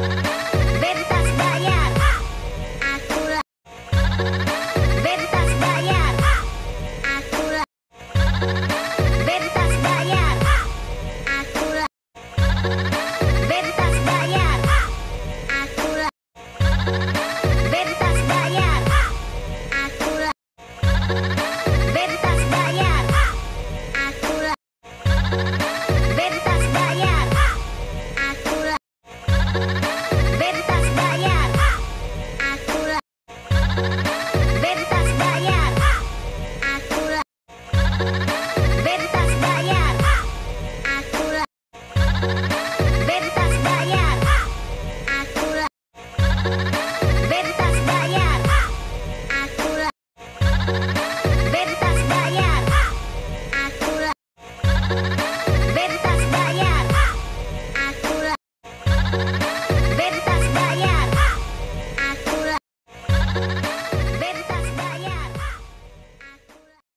Bebas bayar. Aku Bebas bayar. Aku bayar. Aku bayar. Aku bayar. Aku bayar. Aku bayar. Aku Bebas bayar. Aku bayar. Aku